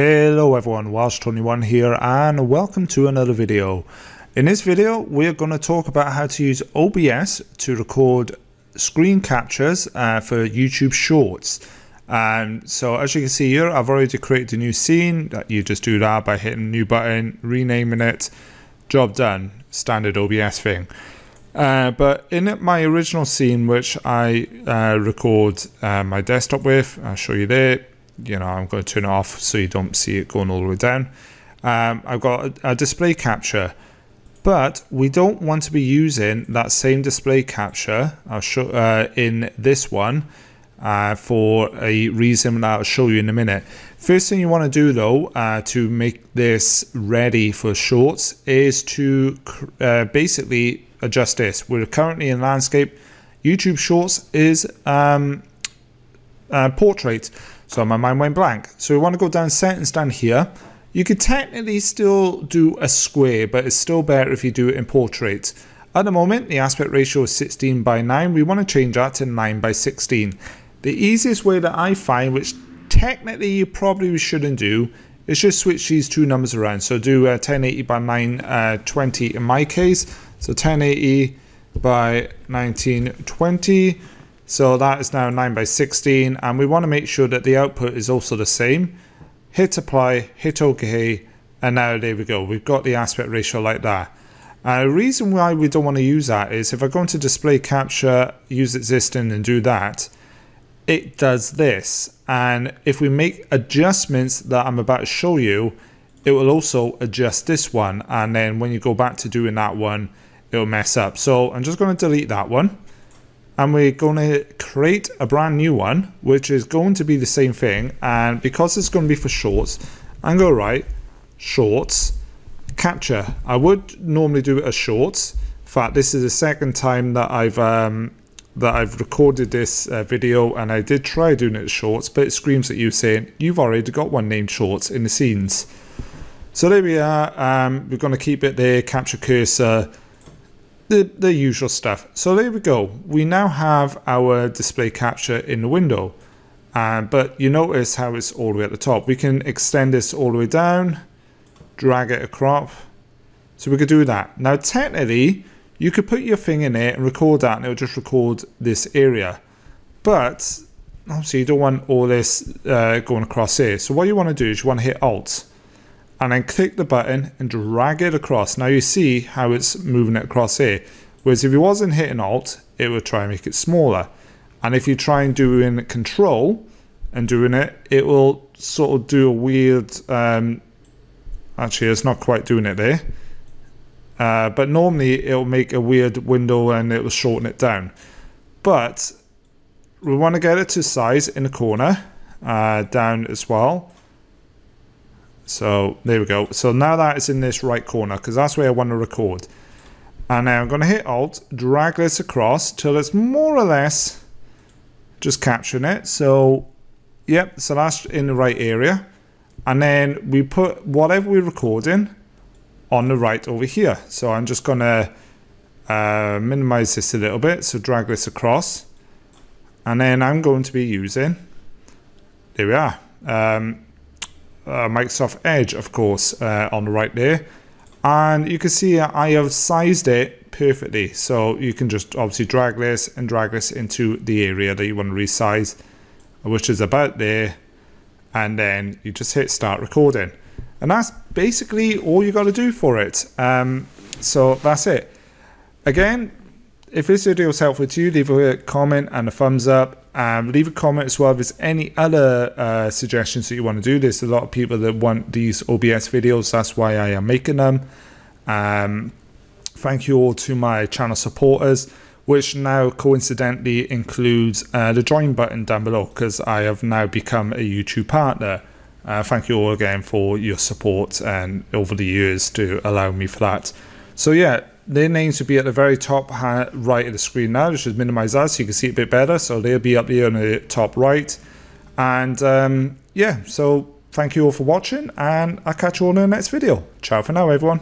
Hello everyone, WelshTony1 here and welcome to another video. In this video we're going to talk about how to use OBS to record screen captures uh, for YouTube Shorts. And so as you can see here I've already created a new scene that you just do that by hitting new button, renaming it, job done, standard OBS thing. Uh, but in my original scene which I uh, record uh, my desktop with, I'll show you there, you know, I'm going to turn it off so you don't see it going all the way down. Um, I've got a, a, display capture, but we don't want to be using that same display capture I'll show uh, in this one uh, for a reason that I'll show you in a minute. First thing you want to do though uh, to make this ready for shorts is to uh, basically adjust this. We're currently in landscape. YouTube Shorts is um, uh, portrait. So my mind went blank. So we want to go down settings down here. You could technically still do a square, but it's still better if you do it in portrait. At the moment, the aspect ratio is 16 by 9. We want to change that to 9 by 16. The easiest way that I find, which technically you probably shouldn't do, is just switch these two numbers around. So do uh, 1080 by 920 uh, in my case. So 1080 by 1920 so that is now 9 by 16 and we want to make sure that the output is also the same. Hit apply, hit OK and now there we go. We've got the aspect ratio like that. Uh, the reason why we don't want to use that is if I go into display capture, use existing and do that, it does this. And if we make adjustments that I'm about to show you, it will also adjust this one. And then when you go back to doing that one, it'll mess up. So I'm just going to delete that one and we're going to create a brand new one which is going to be the same thing. And because it's going to be for shorts I'm going to write shorts capture. I would normally do it as shorts. In fact this is the second time that I've um, that I've recorded this uh, video and I did try doing it as shorts but it screams at you saying you've already got one named shorts in the scenes. So there we are. Um, we're going to keep it there. Capture cursor the, the usual stuff. So there we go. We now have our display capture in the window. Uh, but you notice how it's all the way at the top. We can extend this all the way down, drag it across. So we could do that. Now technically, you could put your thing in it and record that and it'll just record this area. But obviously you don't want all this uh, going across here. So what you want to do is you want to hit Alt and then click the button and drag it across. Now you see how it's moving it across here. Whereas if you wasn't hitting Alt, it would try and make it smaller. And if you try and do in Control and doing it, it will sort of do a weird. Um, actually, it's not quite doing it there. Uh, but normally it'll make a weird window and it will shorten it down. But we want to get it to size in the corner, uh, down as well. So there we go. So now that is in this right corner because that's where I want to record. And now I'm going to hit Alt, drag this across till it's more or less just capturing it. So, yep, so that's in the right area. And then we put whatever we're recording on the right over here. So I'm just going to uh, minimize this a little bit. So drag this across. And then I'm going to be using, there we are. Um, Microsoft Edge, of course, uh, on the right there. And you can see I have sized it perfectly. So you can just obviously drag this and drag this into the area that you want to resize, which is about there. And then you just hit start recording. And that's basically all you got to do for it. Um, so that's it. Again, if this video was helpful to you, leave a comment and a thumbs up. Um, leave a comment as well if there's any other uh, suggestions that you want to do. There's a lot of people that want these OBS videos. That's why I am making them. Um, thank you all to my channel supporters, which now coincidentally includes uh, the join button down below because I have now become a YouTube partner. Uh, thank you all again for your support and over the years to allow me for that. So yeah, their names will be at the very top right of the screen now. Just minimize that so you can see it a bit better. So they'll be up there on the top right. And um, yeah, so thank you all for watching and I'll catch you all in the next video. Ciao for now, everyone.